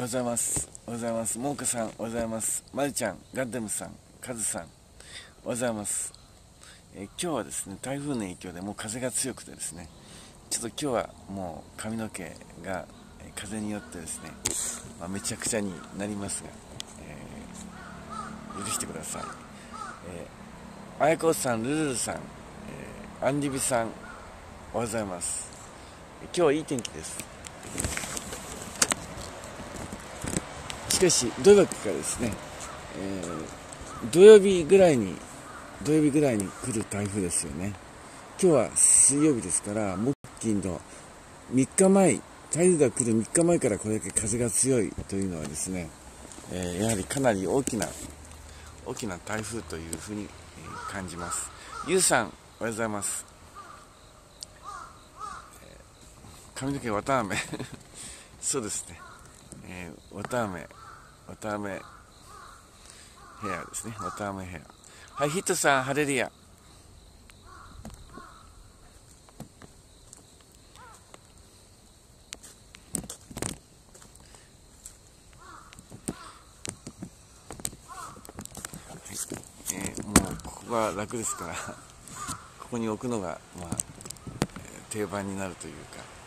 おはようございます。おはようございます。もうかさんおはようございます。まるちゃんガッデムさんカズさんおはようございます。え今日はですね台風の影響でもう風が強くてですねちょっと今日はもう髪の毛がえ風によってですね、まあ、めちゃくちゃになりますが、えー、許してください、えー、あやこさんルルルさん、えー、アンディビさんおはようございます。今日はいい天気です。しかし土曜日からですね、えー、土曜日ぐらいに土曜日ぐらいに来る台風ですよね。今日は水曜日ですから木金の3日前台風が来る3日前からこれだけ風が強いというのはですね、えー、やはりかなり大きな大きな台風というふうに感じます。ゆうさんおはようございます。髪の毛綿あめ。そうですね、えー、綿あめ。綿あめヘアですね。綿あめヘア。はいヒットさんハレリアえー、もうここが楽ですから。ここに置くのが、まあ、定番になるというか。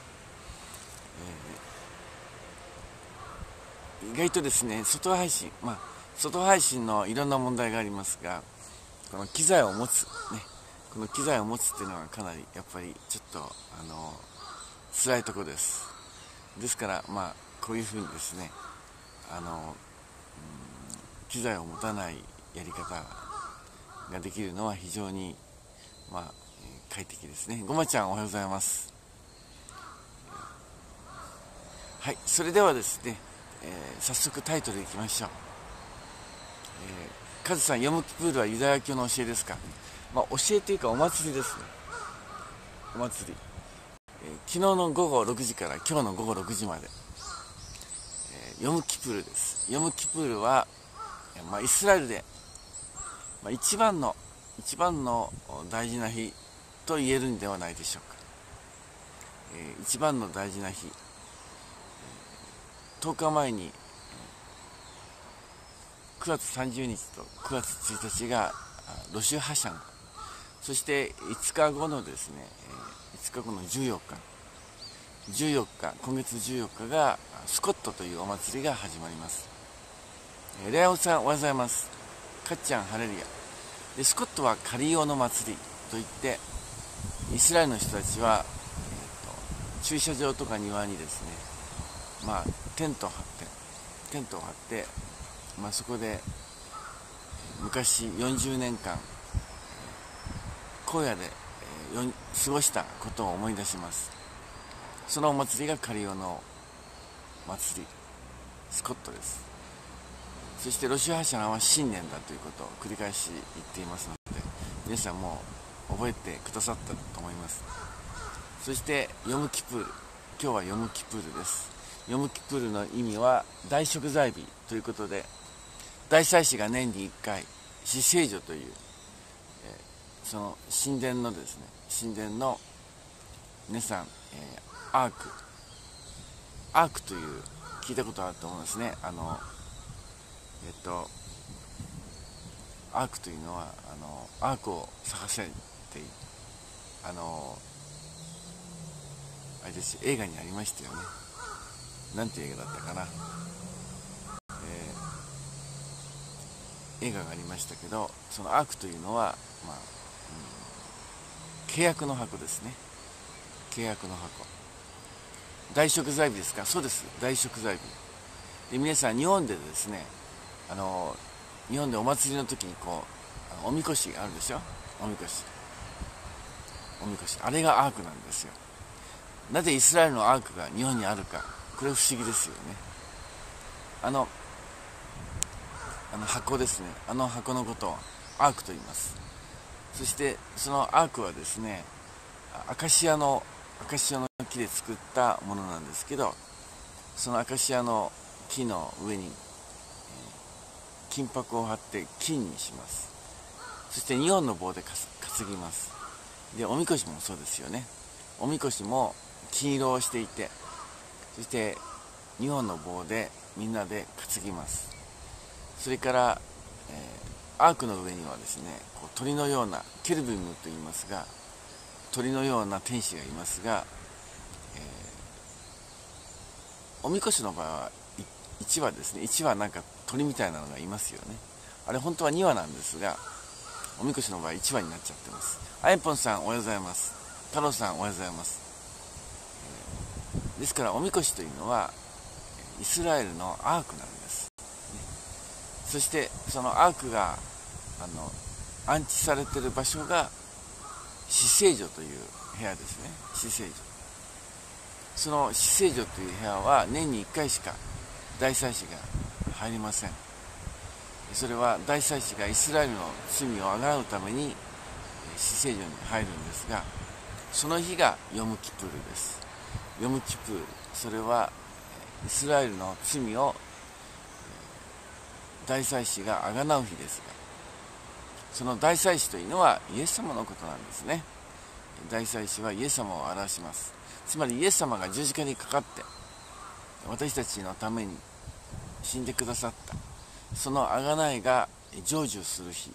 意外とですね外配信まあ外配信のいろんな問題がありますがこの機材を持つねこの機材を持つっていうのはかなりやっぱりちょっとあの辛いとこです。ですからまあこういうふうにですねあの、機材を持たないやり方ができるのは非常にまあ快適ですね。ごまちゃんおはようございます。はいそれではですねえー、早速タイトルいきましょう、えー、カズさんヨムキプールはユダヤ教の教えですか、まあ、教えというかお祭りですね。お祭り、えー、昨日の午後6時から今日の午後6時まで、えー、ヨムキプールです。ヨムキプールは、まあ、イスラエルで、まあ、一番の一番の大事な日と言えるんではないでしょうか、えー、一番の大事な日10日前に9月30日と9月1日がロシア破産。そして5日後のですね5日後の14日。14日今月14日がスコットというお祭りが始まります。レアオさんおはようございます。かっちゃんハレルヤ。でスコットはカリオの祭りといってイスラエルの人たちは、えーと、駐車場とか庭にですねまあテントを張ってテントを張って、まあ、そこで昔40年間荒野でえ過ごしたことを思い出します。そのお祭りがカリオの祭りスコットです。そしてロシア派者は新年だということを繰り返し言っていますので皆さんも覚えてくださったと思います。そしてヨムキプール今日はヨムキプールです。ヨムキプールの意味は大食材日ということで大祭司が年に1回死聖女という、えー、その神殿のですね神殿の皆さん、えー、アークアークという聞いたことあると思うんですね。あのえっとアークというのはあのアークを探せっていうあのあれです映画にありましたよね。なんていう映画だったかな、えー、映画がありましたけどそのアークというのは、まあうん、契約の箱ですね。契約の箱。大食材日ですか？そうです。大食材日で皆さん日本でですねあの日本でお祭りの時にこうおみこしあるでしょ？おみこし。おみこし。あれがアークなんですよ。なぜイスラエルのアークが日本にあるか。これ不思議ですよね。あのあの箱ですね。あの箱のことをアークと言います。そしてそのアークはですねアカシアのアカシアの木で作ったものなんですけどそのアカシアの木の上に、金箔を貼って金にします。そして2本の棒で担ぎます。でおみこしもそうですよね。おみこしも金色をしていてそして2本の棒でみんなで担ぎます。それから、えー、アークの上にはですねこう鳥のようなケルビムと言いますが鳥のような天使がいますが、えー、おみこしの場合は1羽ですね。1羽なんか鳥みたいなのがいますよね。あれ本当は2羽なんですがおみこしの場合1羽になっちゃってます。あやぽんさんおはようございます。太郎さんおはようございます、ですからおみこしというのはイスラエルのアークなんです、ね、そしてそのアークがあの安置されている場所が死聖所という部屋ですね。死聖所。その死聖所という部屋は年に1回しか大祭司が入りません。それは大祭司がイスラエルの罪をあがうために死聖所に入るんですがその日がヨムキプールです。ヨムキプールそれはイスラエルの罪を大祭司があがなう日ですがその大祭司というのはイエス様のことなんですね。大祭司はイエス様を表します。つまりイエス様が十字架にかかって私たちのために死んでくださった。その贖いが成就する日。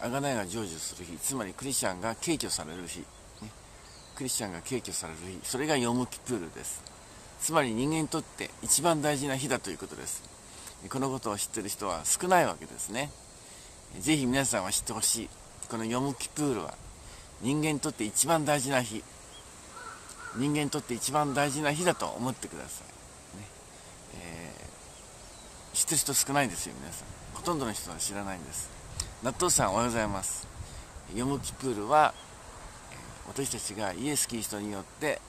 贖いが成就する日。つまりクリスチャンが敬挙される日、クリスチャンが敬挙される日それがヨムキプールです。つまり人間にとって一番大事な日だということです。このことを知ってる人は少ないわけですね。ぜひ皆さんは知ってほしい。このヨムキプールは人間にとって一番大事な日。人間にとって一番大事な日だと思ってください、ね。えー、知ってる人少ないんですよ皆さん。ほとんどの人は知らないんです。納豆さんおはようございます。ヨムキプールは私たちがイエス・キリストによって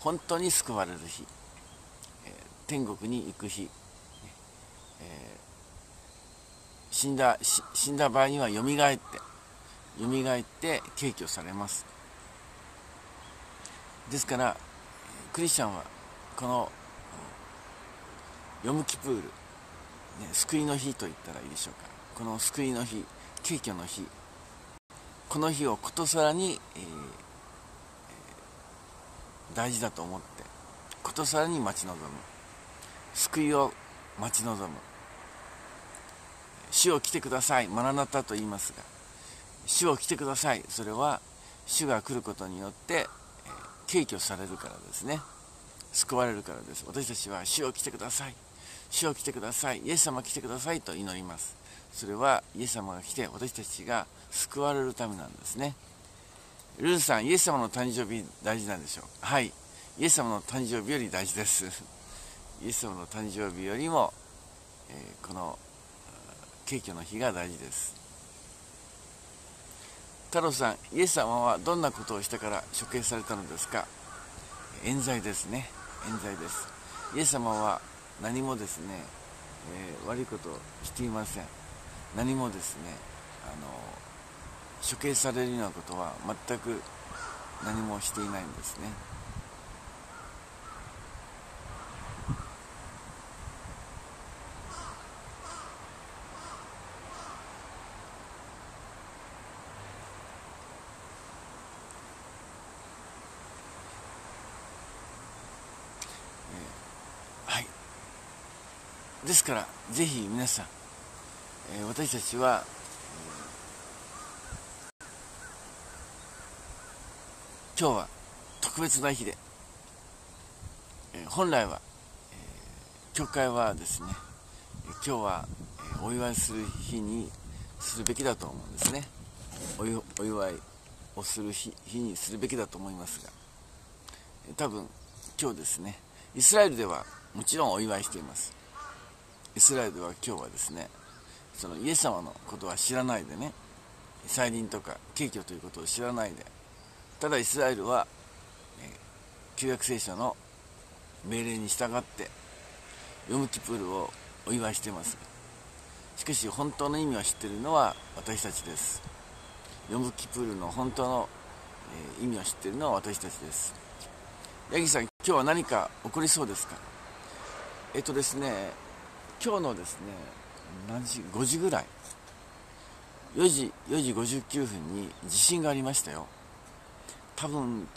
本当に救われる日え天国に行く日、え、死んだ死んだ場合にはよみがえってよみがえって敬挙されます。ですからクリスチャンはこのヨムキプール、ね、救いの日と言ったらいいでしょうか。この救いの日敬挙の日この日をことさらに、えー、大事だと思って。ことさらに待ち望む。救いを待ち望む。主を来てください。マラナタと言いますが。主を来てください。それは主が来ることによって敬挙されるからですね。救われるからです。私たちは主を来てください。主を来てください。イエス様来てくださいと祈ります。それはイエス様が来て私たちが救われるためなんですね。ルーさんイエス様の誕生日大事なんでしょう。はい。イエス様の誕生日より大事です。イエス様の誕生日よりも、えー、この敬挙の日が大事です。太郎さんイエス様はどんなことをしてから処刑されたのですか？冤罪ですね。冤罪です。イエス様は何もですね、えー、悪いことをしていません。何もですねあの処刑されるようなことは全く何もしていないんですね。ですからぜひ皆さん、えー、私たちは、えー、今日は特別な日で、えー、本来は、え教会はですね今日は、えお祝いする日にするべきだと思うんですね。お祝いをする日にするべきだと思いますが多分今日ですねイスラエルではもちろんお祝いしています。イスラエルでは今日はですねそのイエス様のことは知らないでね再臨とか敬虚ということを知らないでただイスラエルは、え旧約聖書の命令に従ってヨムキプールをお祝いしています。しかし本当の意味を知っているのは私たちです。ヨムキプールの本当の、え意味を知っているのは私たちです。ヤギさん今日は何か起こりそうですか？えっとですね今日のですね何時？5時ぐらい。4時4時59分に地震がありましたよ。多分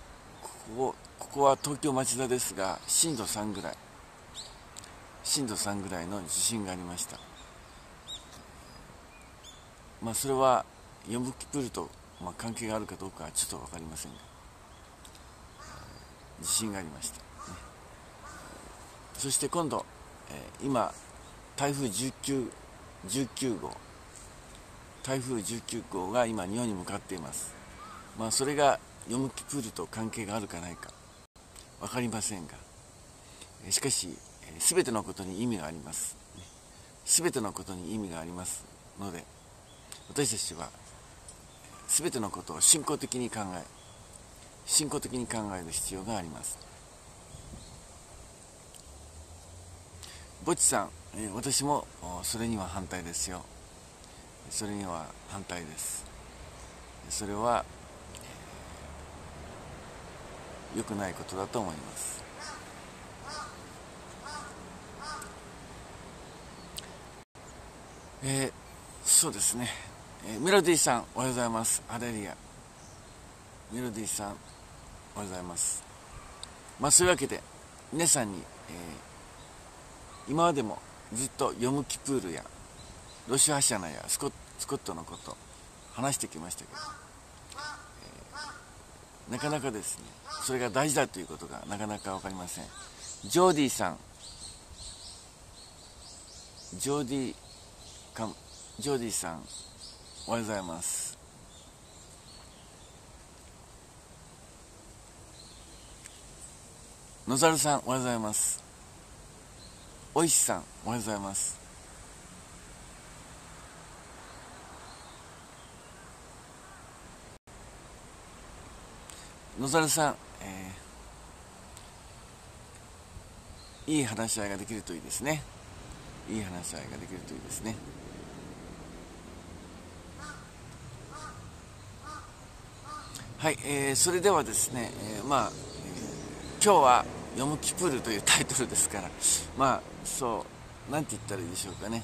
ここここは東京町田ですが震度3ぐらい。震度3ぐらいの地震がありました。まあそれはヨムキプールと、まあ、関係があるかどうかはちょっと分かりませんが。地震がありました、ね、そして今度、えー、今台風19 19号。台風19号が今日本に向かっています。まあそれがヨムキプールと関係があるかないか分かりませんが。しかし全てのことに意味があります。全てのことに意味があります。ので私たちは全てのことを信仰的に考え信仰的に考える必要があります。ぼちさん私もそれには反対ですよ。それには反対です。それは良くないことだと思います。えー、そうですね、えー、メロディーさんおはようございます。アレリア。メロディーさんおはようございます。まあそういうわけで皆さんに、えー、今までもずっとヨムキプールやロシアシャナやスコスコットのこと話してきましたけど、なかなかですね。それが大事だということがなかなか分かりません。ジョーディーさん。ジョーディかジョーディーさんおはようございます。野猿さんおはようございます。おいしさんおはようございます。野猿さん、えー、いい話し合いができるといいですね。いい話し合いができるといいですね。はい、えー、それではですね、えー、まあ、えー、今日は「ヨムキプール」というタイトルですからまあそうなんて言ったらいいでしょうかね。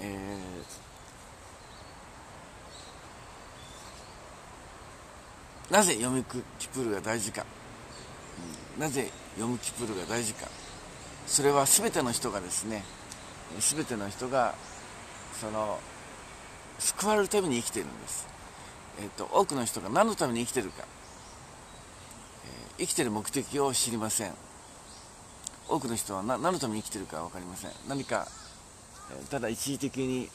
えー、なぜヨムキプールが大事か、うん、なぜヨムキプルが大事か。それは全ての人がですね全ての人がその救われるために生きているんです。えーと、多くの人が何のために生きてるか、えー、生きてる目的を知りません。多くの人は何のために生きてるか分かりません。何か、えー、ただ一時的に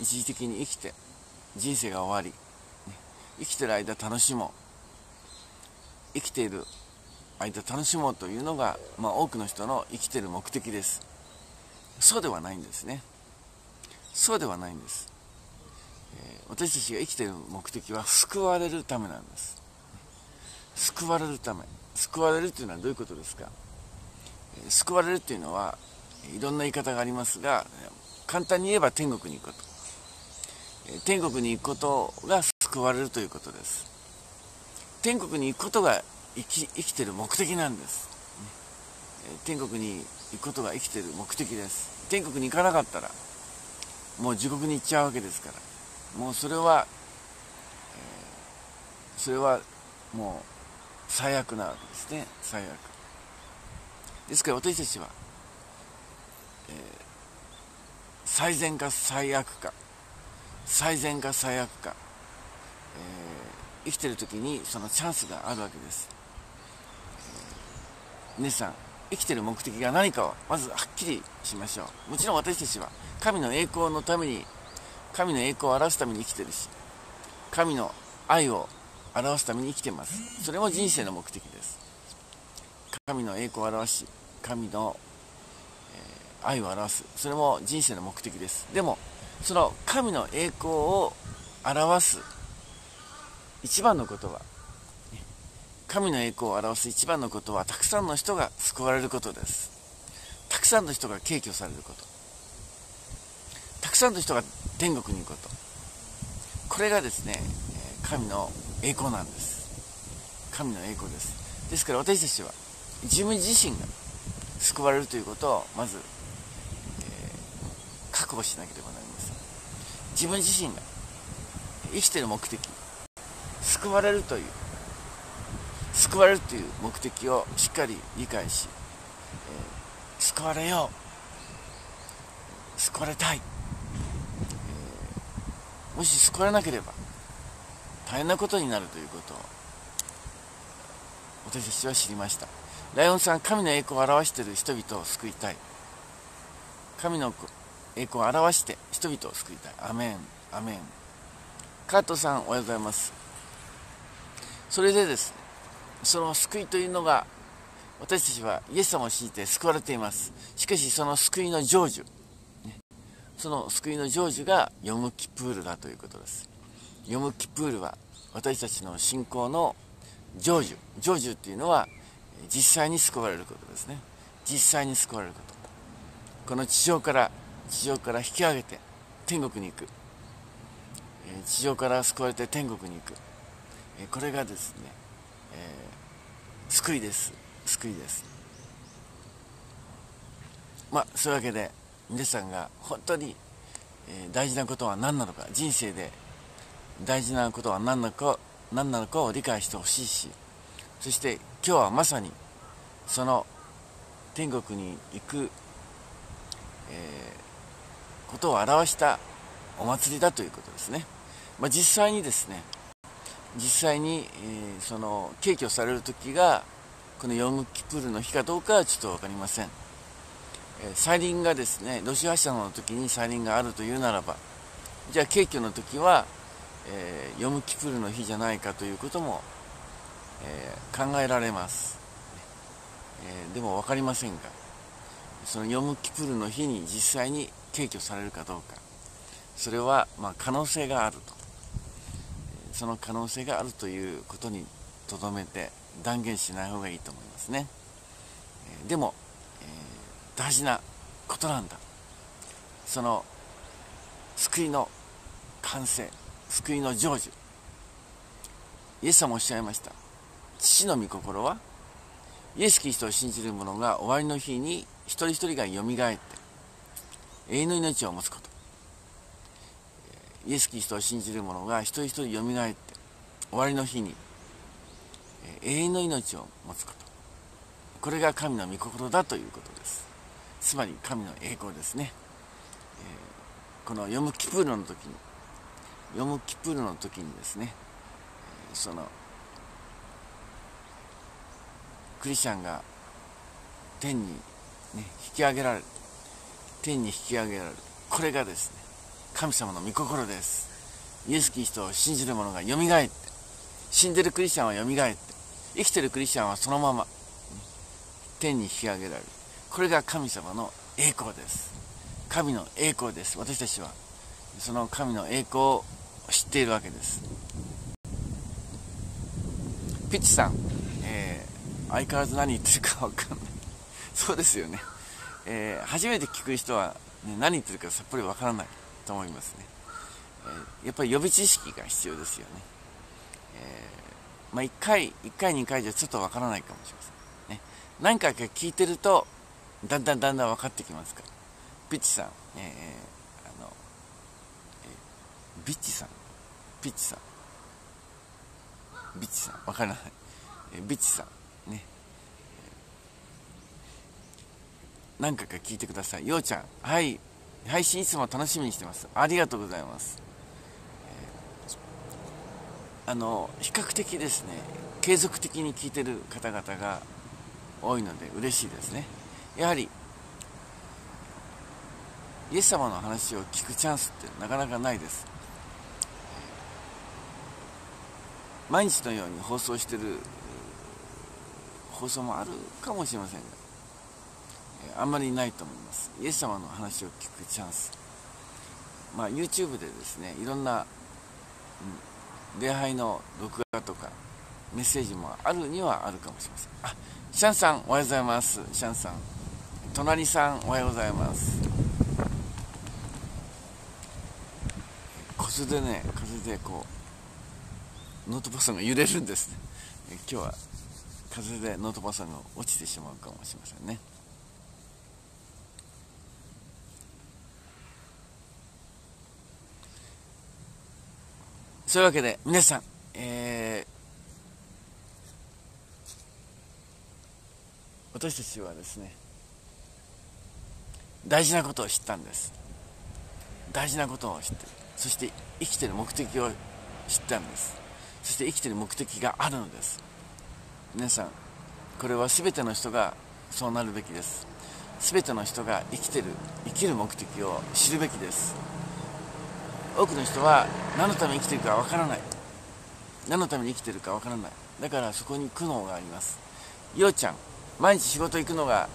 一時的に生きて人生が終わり、生きてる間楽しもう。生きている間楽しもうというのが、まあ、多くの人の生きてる目的です。そうではないんですね。そうではないんです。え私たちが生きている目的は救われるためなんです。救われるため。救われるというのはどういうことですか？救われるというのはいろんな言い方がありますが簡単に言えば天国に行くこと。え天国に行くことが救われるということです。天国に行くことが生き生きてる目的なんです。天国に行くことが生きてる目的です。天国に行かなかったらもう地獄に行っちゃうわけですから。もうそれは、えー、それはもう最悪なわけですね。最悪。ですから私たちは、えー、最善か最悪か。最善か最悪か、えー、生きてる時にそのチャンスがあるわけです、えー、皆さん生きてる目的が何かをまずはっきりしましょう。もちろん私たちは神の栄光のために神の栄光を表すために生きてるし神の愛を表すために生きてます。それも人生の目的です。神の栄光を表し神の、えー、愛を表す。それも人生の目的です。でもその神の栄光を表す一番のことは神の栄光を表す一番のことはたくさんの人が救われることです。たくさんの人が敬挙されること。たくさんの人が天国に行くこと。これがですね神の栄光なんです。神の栄光です。ですから私たちは自分自身が救われるということをまず、えー、覚悟しなければなりません。自分自身が生きてる目的救われるという救われるという目的をしっかり理解し、えー、救われよう救われたい、えー、もし救われなければ大変なことになるということを私たちは知りました。ライオンさん神の栄光を表している人々を救いたい。神の栄光を表して人々を救いたい。アメンアメン。カートさんおはようございます。それでですねその救いというのが私たちはイエス様を信じて救われています。しかしその救いの成就、ね、その救いの成就がヨムキプールだということです。ヨムキプールは私たちの信仰の成就。成就っていうのは実際に救われることですね。実際に救われること。この地上から地上から引き上げて天国に行く。地上から救われて天国に行く。これがですね、えー、救いです。救いです。まあそういうわけで皆さんが本当に、えー、大事なことは何なのか人生で大事なことは何なのか何なのかを理解してほしいしそして今日はまさにその天国に行く、えー、ことを表したお祭りだということですね、まあ、実際にですね実際に、えー、その敬挙される時がこのヨムキプールの日かどうかはちょっと分かりません、えー、再臨がですね。ロシア社の時に再臨があるというならばじゃあ敬挙の時は、えー、ヨムキプールの日じゃないかということも、えー、考えられます、えでも分かりませんがそのヨムキプールの日に実際に敬挙されるかどうか。それはま可能性があると。その可能性があるということにとどめて断言しない方がいいと思いますね、えでも、えー、大事なことなんだ。その救いの完成救いの成就。イエス様おっしゃいました。父の御心はイエス・キリストを信じる者が終わりの日に一人一人がよみがえって永遠の命を持つこと。イエス・キリストを信じる者が一人一人よみがえって終わりの日に永遠の命を持つこと。これが神の御心だということです。つまり神の栄光ですね、このヨムキプールの時にヨムキプールの時にですねそのクリスチャンが天に、ね、引き上げられる天に引き上げられる。これがですね神様の御心です。イエス・キリストを信じる者がよみがえって。死んでるクリスチャンはよみがえって。生きてるクリスチャンはそのまま。天に引き上げられる。これが神様の栄光です。神の栄光です。私たちは。その神の栄光を知っているわけです。ピッチさん、えー、相変わらず何言ってるか分かんない。そうですよね、えー、初めて聞く人は、ね、何言ってるかさっぱり分からない。と思いますね、えー、やっぱり予備知識が必要ですよね、えまあ、1回、1回、2回じゃちょっとわからないかもしれません。ね。何回か聞いてると、だんだんだんだん分かってきますから。ピッチさん、えー、あの、えー、ビッチさん、ピッチさん、ビッチさん、わからない。えー、ビッチさん、ね。何回か聞いてください。ようちゃん、はい。配信いつも楽しみにしてます。ありがとうございます。あの比較的ですね継続的に聞いてる方々が多いので嬉しいですねやはりイエス様の話を聞くチャンスってなかなかないです毎日のように放送してる放送もあるかもしれませんがあんまりないと思います。イエス様の話を聞くチャンス。まあ YouTube でですねいろんな、うん礼拝の録画とかメッセージもあるにはあるかもしれません。あシャンさんおはようございます。シャンさん。隣さんおはようございます。風でね風でこうノートパソコンが揺れるんですね。今日は風でノートパソコンが落ちてしまうかもしれませんね。そういうわけで、皆さん、えー、私たちはですね、大事なことを知ったんです。大事なことを知ってそして生きてる目的を知ったんです。そして生きてる目的があるのです。皆さんこれは全ての人がそうなるべきです。全ての人が生きてる生きる目的を知るべきです。多くの人は何のために生きてるかわからない。何のために生きてるかわからない。だからそこに苦悩があります。ようちゃん毎日仕事行くのが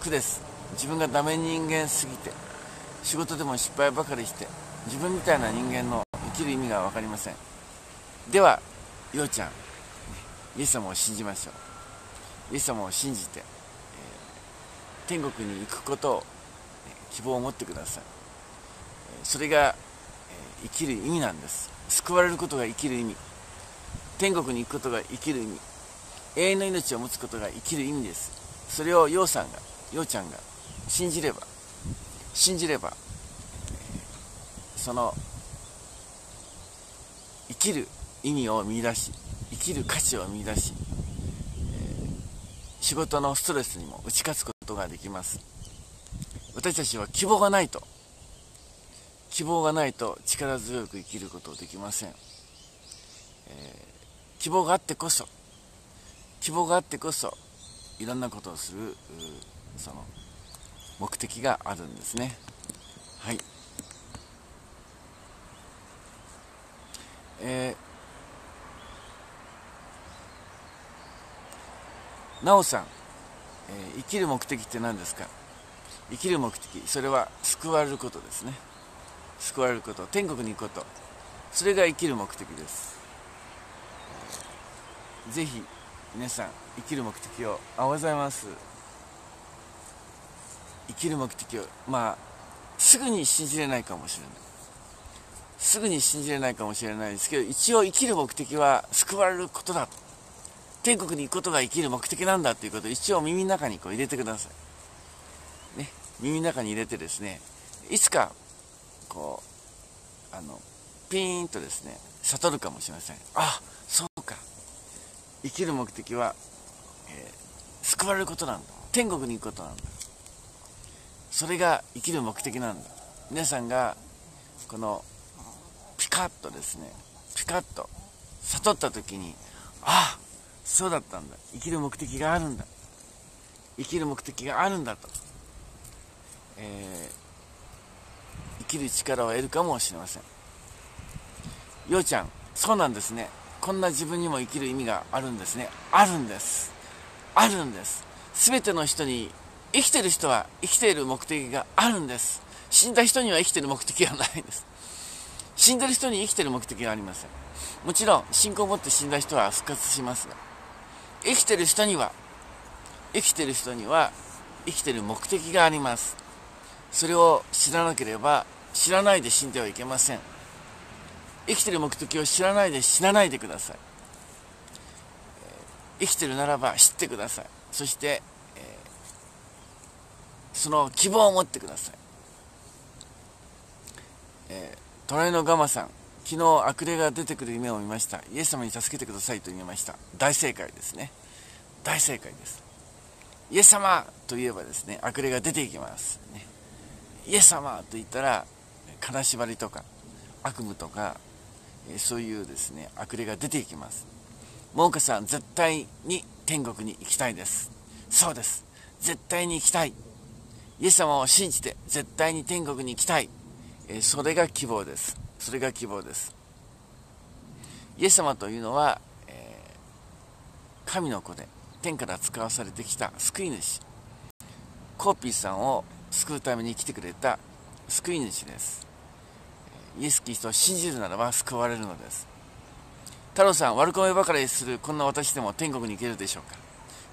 苦です。自分がダメ人間すぎて。仕事でも失敗ばかりして。自分みたいな人間の生きる意味が分かりません。ではようちゃんイエス様を信じましょう。イエス様を信じて、えー、天国に行くことを、え希望を持ってください、えそれが、生きる意味なんです。救われることが生きる意味。天国に行くことが生きる意味。永遠の命を持つことが生きる意味です。それをようさんがようちゃんが信じれば信じればその生きる意味を見出し生きる価値を見出し、仕事のストレスにも打ち勝つことができます。私たちは希望がないと希望がないと力強く生きることできません、えー、希望があってこそ希望があってこそいろんなことをするその目的があるんですね。はい。えー、なおさん、えー、生きる目的って何ですか？生きる目的それは救われることですね。救われること天国に行くこと。それが生きる目的です。ぜひ皆さん生きる目的をあおはようございます。生きる目的をまあすぐに信じれないかもしれない。すぐに信じれないかもしれないですけど一応生きる目的は救われることだ。天国に行くことが生きる目的なんだということを一応耳の中にこう入れてください。ね耳の中に入れてですねいつかこうあのピーンとですね悟るかもしれません。あそうか。生きる目的は、えー、救われることなんだ。天国に行くことなんだ。それが生きる目的なんだ。皆さんがこのピカッとですねピカッと悟った時にあそうだったんだ。生きる目的があるんだ。生きる目的があるんだと、えー、生きる力を得るかもしれません。ようちゃんそうなんですね。こんな自分にも生きる意味があるんですね。あるんです。あるんです。全ての人に生きてる人は生きている目的があるんです。死んだ人には生きてる目的はないんです。死んでる人に生きてる目的はありません。もちろん信仰を持って死んだ人は復活しますが生きてる人には生きてる人には生きてる目的があります。それを知らなければ知らないで死んではいけません。生きてる目的を知らないで死なないでください。生きてるならば知ってください。そして、え、その希望を持ってください、えー、隣のガマさん昨日悪霊が出てくる夢を見ました。イエス様に助けてくださいと言いました。大正解ですね。大正解です。イエス様と言えばですね悪霊が出ていきます、ね、イエス様と言ったら金縛りとか悪夢とかそういうですね悪霊が出ていきます。桃花さん絶対に天国に行きたいです。そうです。絶対に行きたい。イエス様を信じて絶対に天国に行きたい。それが希望です。それが希望です。イエス様というのは、えー、神の子で天から使わされてきた救い主。コーピーさんを救うために来てくれた救い主です。イエス・キリストを信じるならば救われるのです。太郎さん悪コメばかりするこんな私でも天国に行けるでしょうか？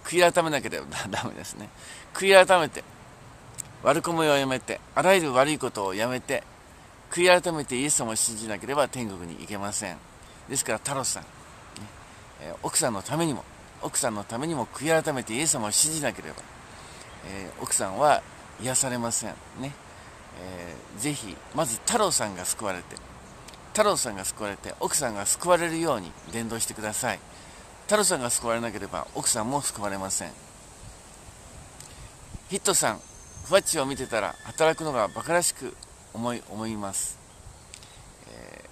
悔い改めなければダメですね。悔い改めて悪コメをやめてあらゆる悪いことをやめて悔い改めてイエス様を信じなければ天国に行けません。ですから太郎さん、ね奥さんのためにも奥さんのためにも悔い改めてイエス様を信じなければ、えー、奥さんは癒されませんね。えー、ぜひまず太郎さんが救われて太郎さんが救われて奥さんが救われるように伝道してください。太郎さんが救われなければ奥さんも救われません。ヒットさんふわっちを見てたら働くのが馬鹿らしく思い思います、え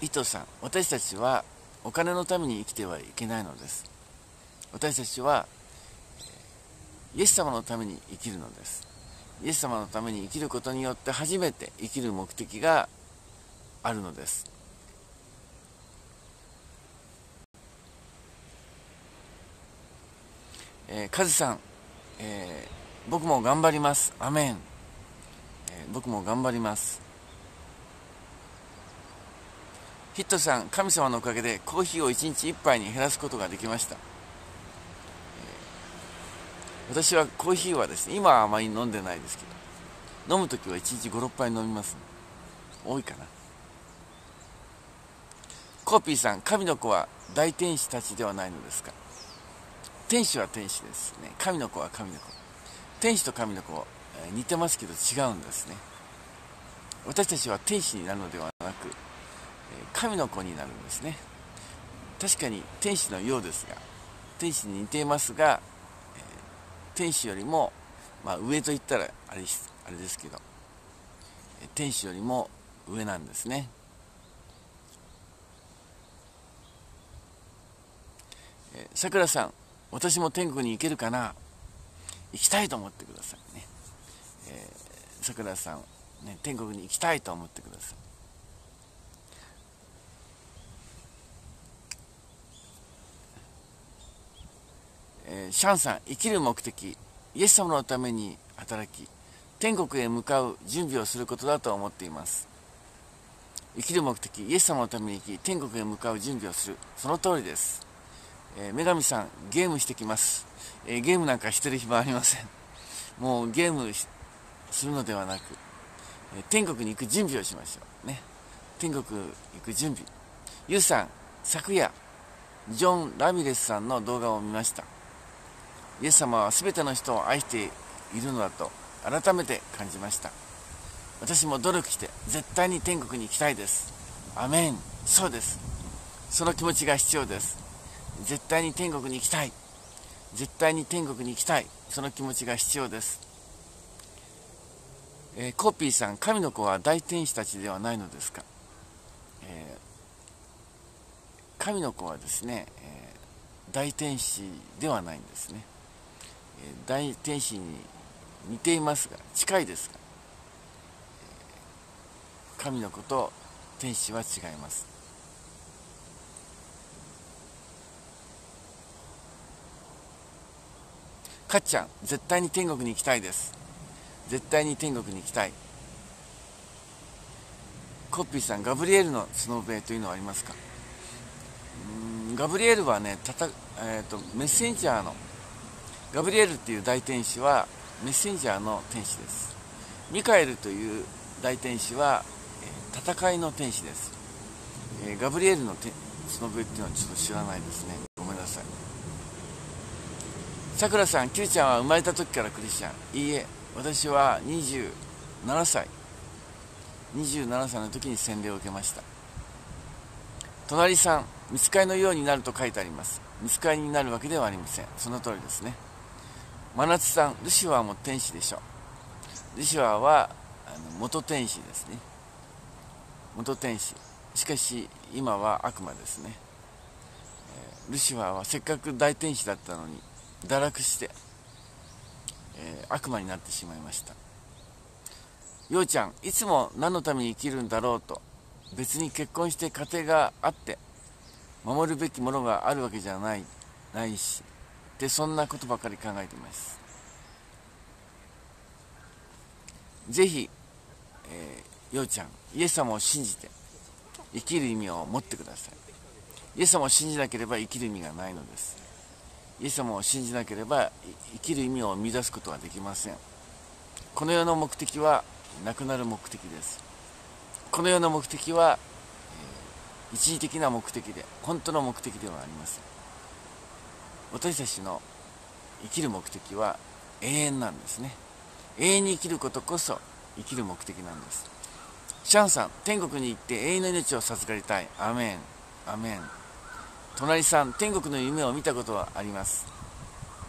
ー、伊藤さん私たちはお金のために生きてはいけないのです。私たちはイエス様のために生きるのですイエス様のために生きることによって初めて生きる目的があるのですえー、カズさん、えー、僕も頑張ります。アメン。えー、僕も頑張ります。ヒットさん、神様のおかげでコーヒーを1日1杯に減らすことができました。私はコーヒーはですね、今はあまり飲んでないですけど、飲むときは1日5、6杯飲みます、ね。多いかな。コーピーさん、神の子は大天使たちではないのですか？天使は天使ですね。神の子は神の子。天使と神の子、えー、似てますけど違うんですね。私たちは天使になるのではなく、えー、神の子になるんですね。確かに天使のようですが、天使に似ていますが、天使よりも、まあ、上と言ったらあれあれですけど、天使よりも上なんですね。さくらさん、私も天国に行けるかな？行きたいと思ってくださいね。えー、桜さん、ね、天国に行きたいと思ってください。えー、シャンさん、生きる目的、イエス様のために働き、天国へ向かう準備をすることだと思っています。生きる目的、イエス様のために生き、天国へ向かう準備をする。その通りです。えー、女神さん、ゲームしてきます。えー、ゲームなんかしてる暇ありません。もうゲームするのではなく、え、天国に行く準備をしましょう。ね。天国行く準備。ゆうさん、昨夜、ジョン・ラミレスさんの動画を見ました。イエス様は全ての人を愛しているのだと改めて感じました。私も努力して絶対に天国に行きたいです。アメン。そうです。その気持ちが必要です。絶対に天国に行きたい絶対に天国に行きたいその気持ちが必要です、えー、コピーさん神の子は大天使たちではないのですか、えー、神の子はですね、えー、大天使ではないんですね、大天使に似ていますが近いですが、神の子と天使は違いますかっちゃん、絶対に天国に行きたいです。絶対に天国に行きたい。コッピーさん、ガブリエルのスノーベイというのはありますか？うんガブリエルはね、たたえーと、メッセンジャーの、ガブリエルっていう大天使はメッセンジャーの天使です。ミカエルという大天使は、戦いの天使です。ガブリエルのスノーベイっていうのはちょっと知らないですね。ごめんなさい。さくらさん、キュちゃんは生まれた時からクリスチャン。いいえ、私は27歳。27歳の時に洗礼を受けました。隣さん、見つかりのようになると書いてあります。見つかりになるわけではありません。その通りですね。真夏さん、ルシファーも天使でしょ。ルシファーはあの元天使ですね。元天使。しかし、今は悪魔ですね。えルシファーはせっかく大天使だったのに、堕落して、えー、悪魔になってしまいましたようちゃんいつも何のために生きるんだろうと別に結婚して家庭があって守るべきものがあるわけじゃないないしでそんなことばかり考えてます。ぜひ、えー、ようちゃんイエス様を信じて生きる意味を持ってください。イエス様を信じなければ生きる意味がないのです。イエス様を信じなければ生きる意味を見出すことはできません。この世の目的はなくなる目的です。この世の目的は、えー、一時的な目的で本当の目的ではありません。私たちの生きる目的は永遠なんですね。永遠に生きることこそ生きる目的なんです。シャンさん天国に行って永遠の命を授かりたい。アメン。アメン。隣さん天国の夢を見たことはあります。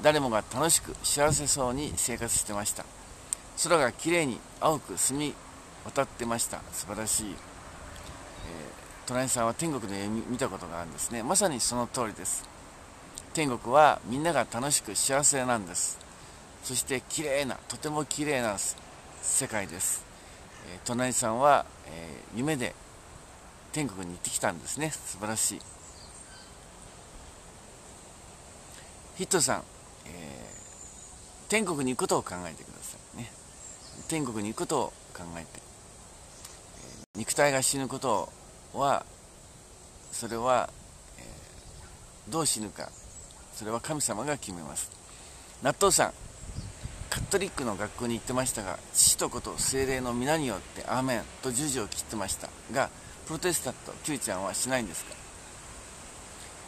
誰もが楽しく幸せそうに生活してました。空がきれいに青く澄み渡ってました。素晴らしい、えー、隣さんは天国で見たことがあるんですね。まさにその通りです。天国はみんなが楽しく幸せなんです。そして綺麗なとても綺麗な世界です、えー、隣さんは、えー、夢で天国に行ってきたんですね。素晴らしい。ヒットさん、えー、天国に行くことを考えてくださいね。天国に行くことを考えて、えー、肉体が死ぬことはそれは、えー、どう死ぬかそれは神様が決めます。納豆さんカトリックの学校に行ってましたが父と子と精霊の皆によってアーメンと十字を切ってました。がプロテスタント Q ちゃんはしないんですか？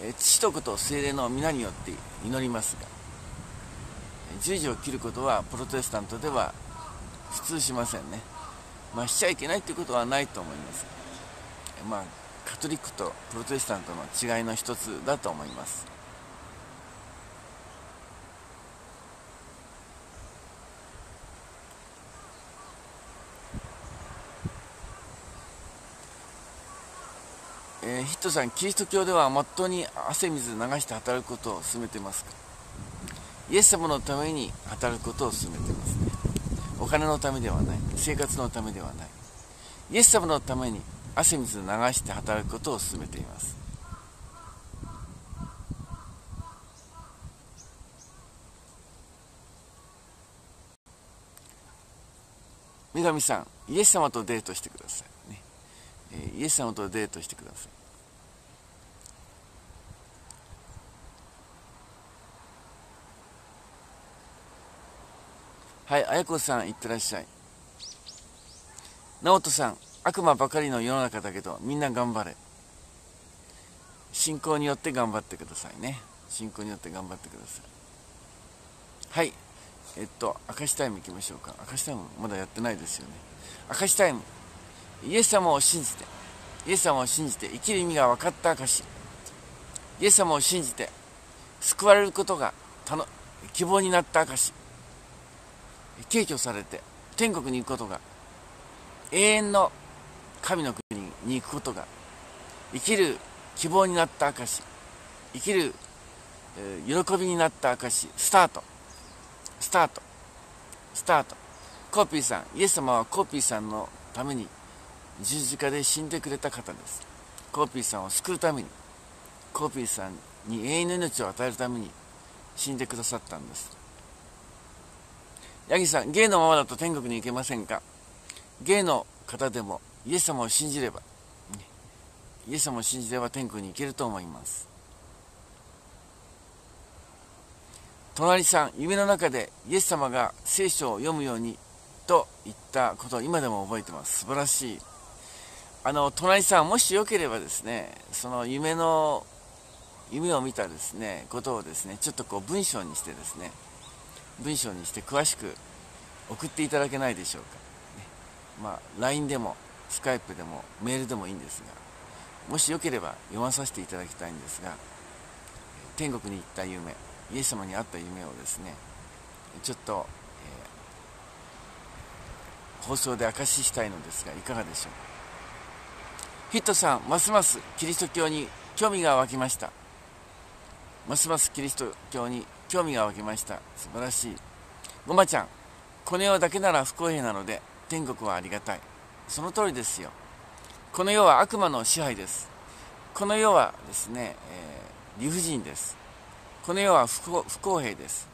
え父と子と精霊の皆によって祈りますが十字を切ることはプロテスタントでは普通しませんね。まあしちゃいけないっていうことはないと思います。まあカトリックとプロテスタントの違いの一つだと思います。ヒットさん、キリスト教ではまっとうに汗水流して働くことを進めてますか？イエス様のために働くことを進めてますね。お金のためではない。生活のためではない。イエス様のために汗水流して働くことを進めています。三上さん、イエス様とデートしてください。ね、イエス様とデートしてください。はい、あやこさん、いってらっしゃい。直人さん、悪魔ばかりの世の中だけど、みんな頑張れ。信仰によって頑張ってくださいね。信仰によって頑張ってください。はい。えっと、明石タイム行きましょうか。明石タイムまだやってないですよね。明石タイム。イエス様を信じて、イエス様を信じて生きる意味が分かった証。イエス様を信じて、救われることが希望になった証。敬挙されて天国に行くことが永遠の神の国に行くことが生きる希望になった証生きる、え、喜びになった証スタート。スタート。スタート。コーピーさんイエス様はコーピーさんのために十字架で死んでくれた方です。コーピーさんを救うためにコーピーさんに永遠の命を与えるために死んでくださったんです。ヤギさん、ゲイのままだと天国に行けませんか？ゲイの方でもイエス様を信じれば、イエス様を信じれば天国に行けると思います。隣さん、夢の中でイエス様が聖書を読むようにと言ったことを今でも覚えてます。素晴らしい。あの、隣さん、もしよければですね、その夢の、夢を見たですね、ことをですね、ちょっとこう文章にしてですね、文章にして詳しく送っていただけないでしょうか、ね、まあ LINE でもスカイプでもメールでもいいんですがもしよければ読まさせていただきたいんですが天国に行った夢イエス様に会った夢をですねちょっと、えー、放送で明かししたいのですがいかがでしょうヒットさんますますキリスト教に興味が湧きました。ますますキリスト教に興味が湧きました。素晴らしい。ごまちゃんこの世だけなら不公平なので天国はありがたい。その通りですよ。この世は悪魔の支配です。この世はですね、えー、理不尽です。この世は不公平です。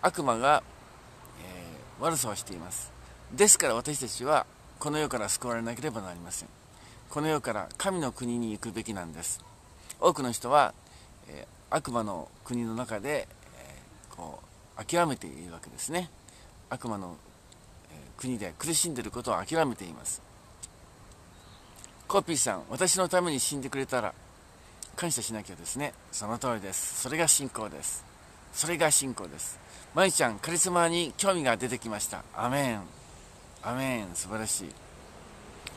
悪魔が、えー、悪さをしています。ですから私たちはこの世から救われなければなりません。この世から神の国に行くべきなんです。多くの人は、えー、悪魔の国の中でこう諦めているわけですね。悪魔の国で苦しんでいることを諦めています。コピーさん私のために死んでくれたら感謝しなきゃですね。その通りです。それが信仰です。それが信仰です。まゆちゃんカリスマに興味が出てきました。アメン。アメン。素晴らしい。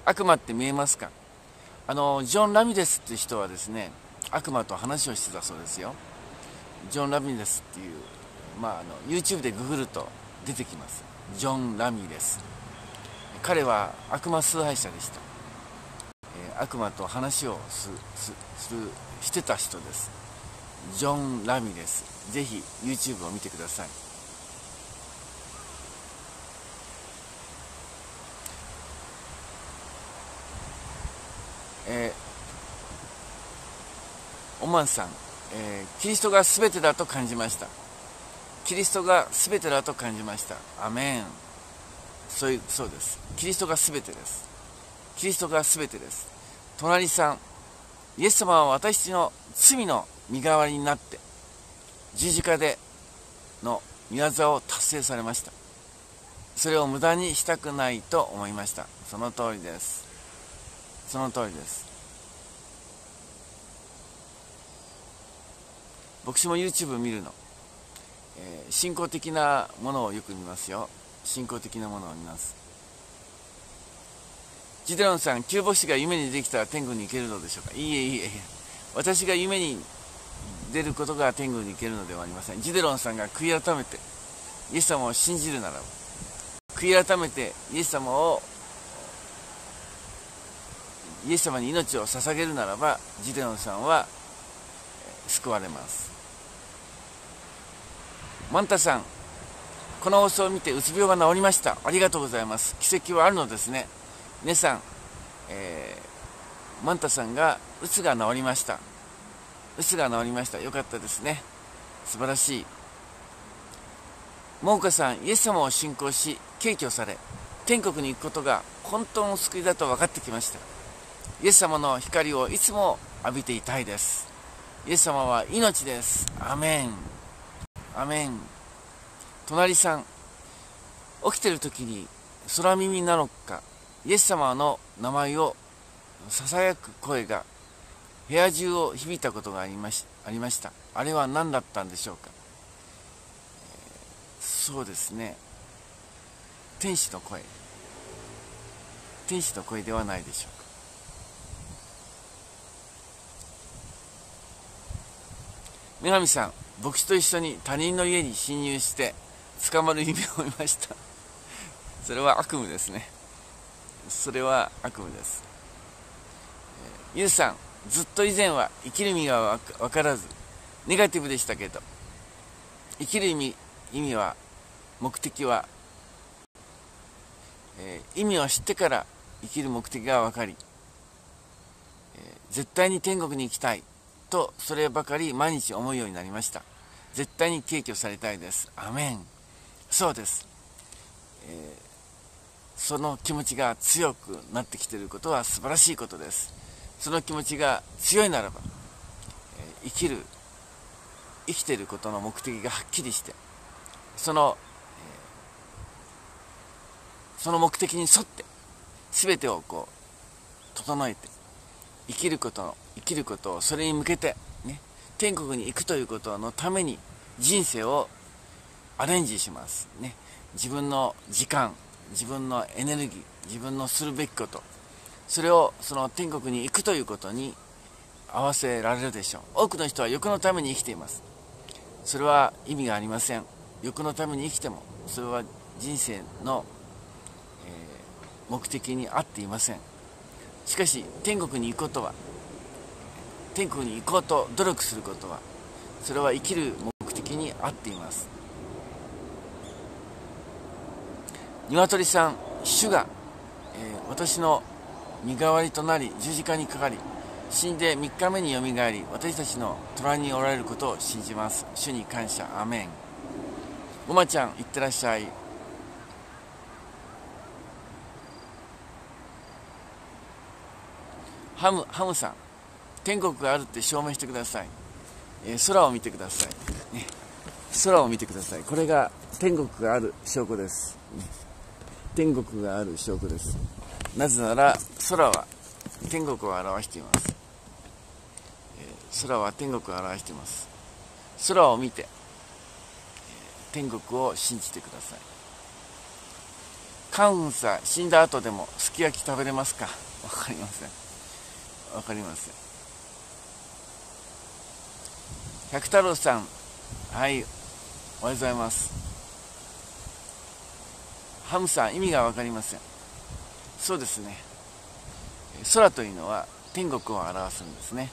悪魔って見えますか？あのジョン・ラミレスっていう人はですね悪魔と話をしてたそうですよ。ジョン・ラミレスっていうまあ、あの YouTube でググると出てきます。ジョン・ラミレス彼は悪魔崇拝者でした、えー、悪魔と話をするしてた人です。ジョン・ラミレスぜひ YouTube を見てください。えー、オマンさん、えー、キリストが全てだと感じました。キリストが全てだと感じました。アメン。そういうそうです。キリストが全てです。キリストが全てです。隣さんイエス様は私の罪の身代わりになって十字架での御業を達成されました。それを無駄にしたくないと思いました。その通りです。その通りです。牧師も YouTube 見るの、えー、信仰的なものをよく見ますよ。信仰的なものを見ます。ジデロンさん旧牧師が夢にできたら天国に行けるのでしょうか？いいえいいえ。私が夢に出ることが天国に行けるのではありません。ジデロンさんが悔い改めてイエス様を信じるならば悔い改めてイエス様をイエス様に命を捧げるならばジデロンさんは救われます。マンタさんこの放送を見てうつ病が治りました。ありがとうございます。奇跡はあるのですね。皆さん、えー、マンタさんがうつが治りました。うつが治りました。よかったですね。素晴らしい。桃花さんイエス様を信仰し敬挙され天国に行くことが本当の救いだと分かってきました。イエス様の光をいつも浴びていたいです。イエス様は命です。アメン。アメン。隣さん。起きてる時に空耳なのかイエス様の名前をささやく声が部屋中を響いたことがありましありました。あれは何だったんでしょうか、えー、そうですね。天使の声。天使の声ではないでしょうか。女神さん。牧師と一緒に他人の家に侵入して捕まる夢を見ました。それは悪夢ですね。それは悪夢です、ゆうさんずっと以前は生きる意味が分からずネガティブでしたけど生きる意味意味は目的は、えー、意味を知ってから生きる目的が分かり、えー、絶対に天国に行きたいとそればかり毎日思うようになりました。絶対に敬挙されたいです。アメン。そうです、えー、その気持ちが強くなってきていることは素晴らしいことです。その気持ちが強いならば、えー、生きる生きていることの目的がはっきりしてその、えー、その目的に沿って全てをこう整えて生きることの生きることをそれに向けて天国に行くということのために人生をアレンジしますね。自分の時間自分のエネルギー自分のするべきこと。それをその天国に行くということに合わせられるでしょう。多くの人は欲のために生きています。それは意味がありません。欲のために生きてもそれは人生の、えー、目的に合っていません。しかし天国に行くことは天国に行こうと努力することはそれは生きる目的に合っています。鶏さん主が、えー、私の身代わりとなり十字架にかかり死んで3日目によみがえり私たちの隣におられることを信じます。主に感謝アメン。ごまちゃんいってらっしゃい。ハムハムさん。天国があるって証明してください、えー、空を見てください、ね、空を見てください。これが天国がある証拠です、ね、天国がある証拠です。なぜなら空は天国を表しています、えー、空は天国を表しています。空を見て、えー、天国を信じてください。カンフンさ死んだ後でもすき焼き食べれますか？わかりません。わかりません。百太郎さん。はい。おはようございます。ハムさん意味が分かりません。そうですね。空というのは天国を表すんですね。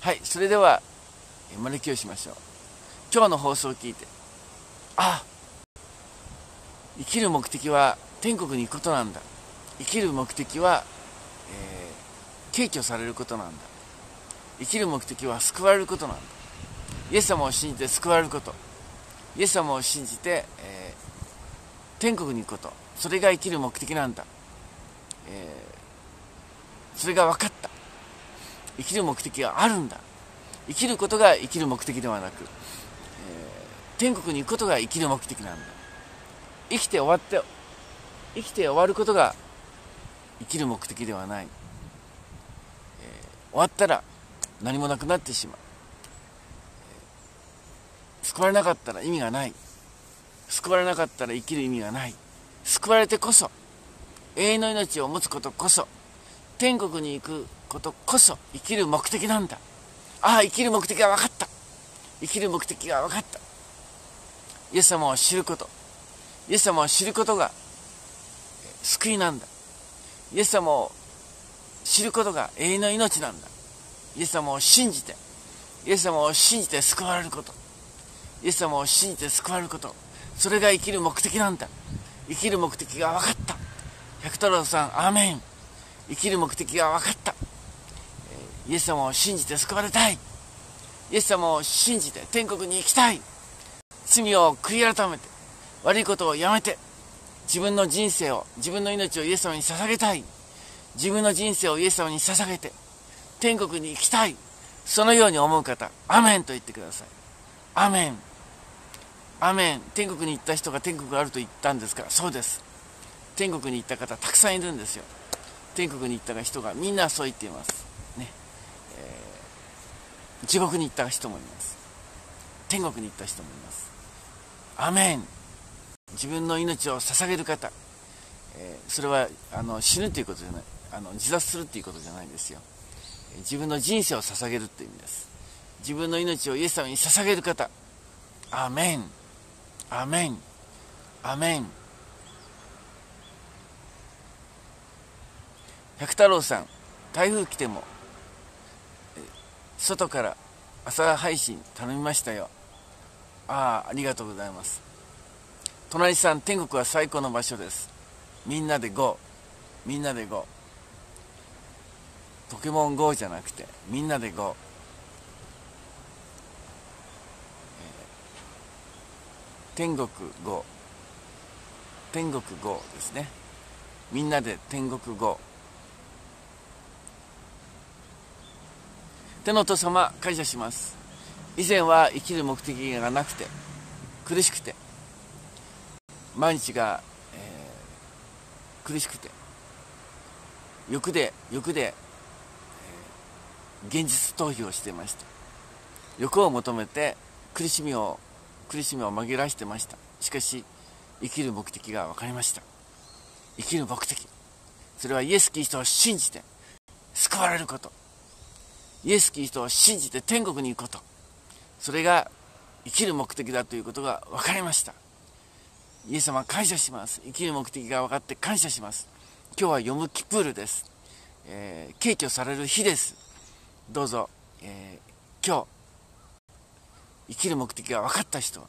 はい。それでは丸きをしましょう。今日の放送を聞いて。あ生きる目的は天国に行くことなんだ。生きる目的は、えー、敬虚されることなんだ。生きる目的は救われることなんだ。イエス様を信じて救われること。イエス様を信じて、えー、天国に行くこと。それが生きる目的なんだ、えー、それが分かった。生きる目的があるんだ。生きることが生きる目的ではなく、えー、天国に行くことが生きる目的なんだ。生きて終わって生きて終わることが生きる目的ではない、えー、終わったら何もなくなってしまう、救われなかったら意味がない。救われなかったら生きる意味がない。救われてこそ。永遠の命を持つことこそ。天国に行くことこそ。生きる目的なんだ。ああ生きる目的が分かった。生きる目的が分かった。イエス様を知ること。イエス様を知ることが救いなんだ。イエス様を知ることが永遠の命なんだ。イエス様を信じてイエス様を信じて救われることイエス様を信じて救われることそれが生きる目的なんだ。生きる目的が分かった。百太郎さんアーメン。生きる目的が分かった。イエス様を信じて救われたい。イエス様を信じて天国に行きたい。罪を悔い改めて悪いことをやめて自分の人生を自分の命をイエス様に捧げたい。自分の人生をイエス様に捧げて天国に行きたい。そのように思う方アメンと言ってください。アメン。アメン。天国に行った人が天国があると言ったんですからそうです。天国に行った方たくさんいるんですよ。天国に行った人がみんなそう言っています。ね、えー、地獄に行った人もいます。天国に行った人もいます。アメン。自分の命を捧げる方、えー、それはあの死ぬということじゃない。あの自殺するっていうことじゃないですよ。自分の人生を捧げるって意味です。自分の命をイエス様に捧げる方。アメン。アメン。アメン。百太郎さん台風来ても外から朝配信頼みましたよ。ああありがとうございます。隣さん天国は最高の場所です。みんなで GO みんなで GO ポケモン GO じゃなくてみんなで GO 天国 GO 天国 GO ですね。みんなで天国 GO 天のお父様感謝します。以前は生きる目的がなくて苦しくて。毎日が、えー、苦しくて。欲で欲で、現実逃避をしていました。欲を求めて苦しみを苦しみを紛らわしてました。しかし生きる目的が分かりました。生きる目的。それはイエス・キリストを信じて救われること。イエス・キリストを信じて天国に行くこと。それが生きる目的だということが分かりました。イエス様感謝します。生きる目的が分かって感謝します。今日はヨムキプールです、えー、敬虚される日です。どうぞ、えー、今日生きる目的が分かった人は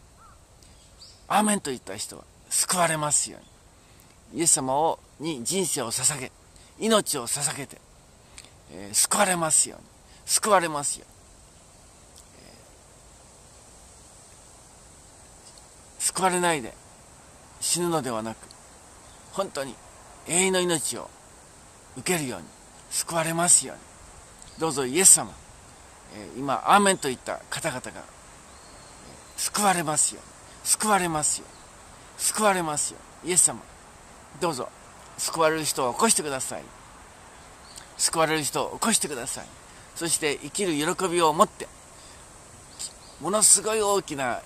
アーメンと言った人は救われますように。イエス様をに人生を捧げ命を捧げて、えー、救われますように。救われますよ、えー、救われないで死ぬのではなく本当に永遠の命を受けるように救われますように。どうぞイエス様、え、今アーメンといった方々が、救われますよ救われますよ救われますよイエス様。どうぞ救われる人を起こしてください。救われる人を起こしてください。そして生きる喜びを持ってものすごい大きな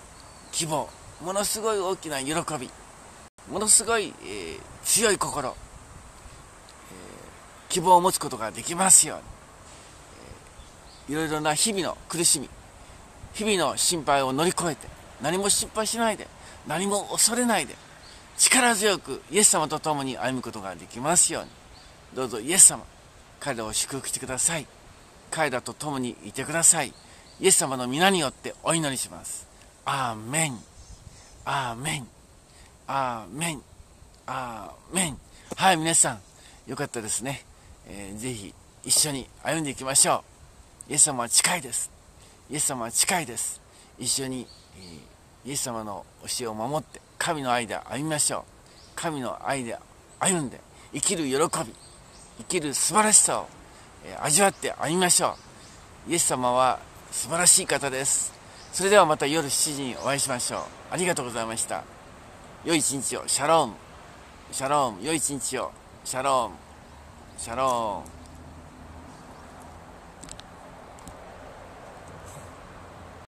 希望ものすごい大きな喜びものすごい、えー、強い心、えー、希望を持つことができますように、いろいろな日々の苦しみ日々の心配を乗り越えて何も心配しないで何も恐れないで力強くイエス様と共に歩むことができますように。どうぞイエス様彼らを祝福してください。彼らと共にいてください。イエス様の皆によってお祈りします。アーメン。アーメン。アーメン。アーメン。はい皆さんよかったですね、えー、ぜひ一緒に歩んでいきましょう。イエス様は近いです。イエス様は近いです。一緒に、イエス様の教えを守って神の愛で歩みましょう。神の愛で歩んで生きる喜び生きる素晴らしさを、味わって歩みましょう。イエス様は素晴らしい方です。それではまた夜7時にお会いしましょう。ありがとうございました。良い一日を。シャローム。シャローム。良い一日を。シャローム。シャローム。